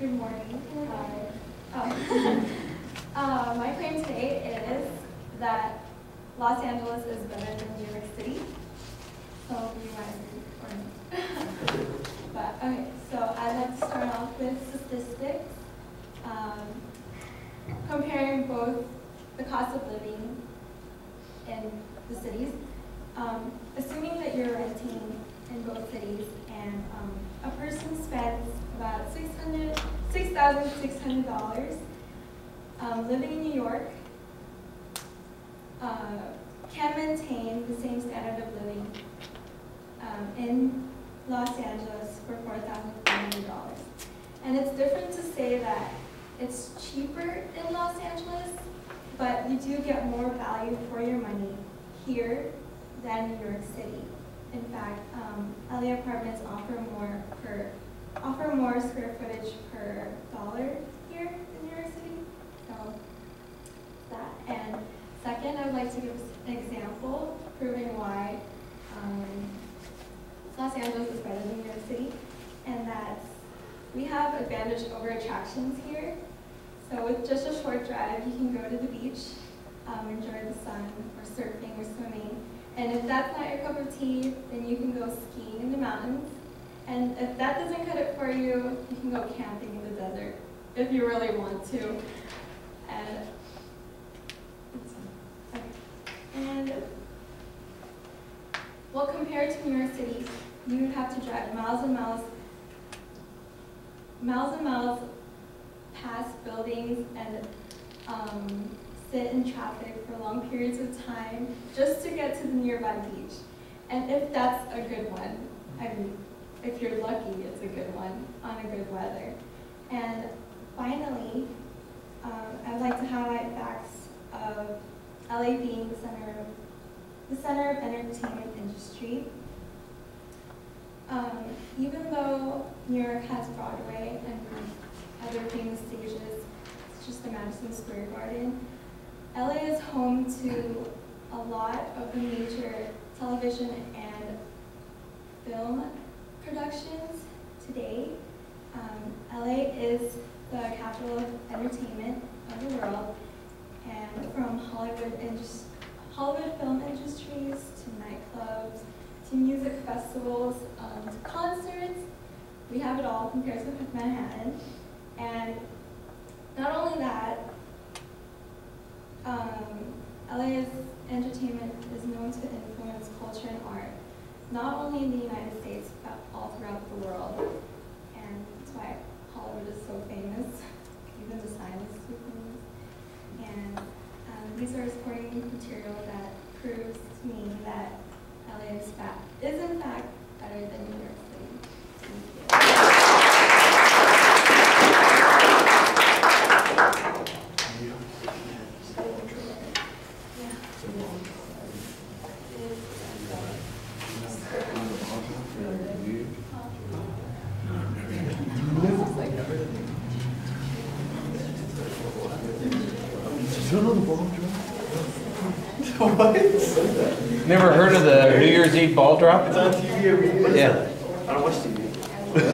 good morning. Hi. Um, uh, my claim today is that Los Angeles is better than New York City. So you might agree or not. but okay, so I'd like to start off with statistics, um, comparing both the cost of living in the cities. Um, assuming that you're renting in both cities and um, a person spends about $600 $6,600 um, living in New York, uh, can maintain the same standard of living um, in Los Angeles for $4,500. And it's different to say that it's cheaper in Los Angeles, but you do get more value for your money here than New York City. In fact, um, LA apartments offer more per offer more square footage per dollar here in New York City. So that and second, I would like to give an example proving why um, Los Angeles is better than New York City, and that we have advantage over attractions here. So with just a short drive, you can go to the beach, um, enjoy the sun, or surfing or swimming. And if that's not your cup of tea, then you can go skiing in the mountains. And if that doesn't cut it for you, you can go camping in the desert if you really want to. And, and well, compared to New York City, you would have to drive miles and miles, miles and miles past buildings and um, sit in traffic for long periods of time just to get to the nearby beach. And if that's a good one, I mean, if you're lucky, it's a good one on a good weather. And finally, um, I'd like to highlight facts of LA being the center of the center of entertainment industry. Um, even though New York has Broadway and other famous stages, it's just the Madison Square Garden, LA is home to a lot of the major television and film productions today. Um, LA is the capital of entertainment of the world, and from Hollywood, Hollywood film industries to nightclubs to music festivals um, to concerts, we have it all compared to Manhattan. And not only that, um, LA's entertainment is known to influence culture and art, not only in the United States, but all throughout the world. And that's why Hollywood is so famous, even the sign is famous. And um, these are supporting material that proves to me that LA is, fact, is in fact better than New York City. Thank you. Never heard of the New Year's Eve ball drop? It's on TV every, what is Yeah. I don't watch TV.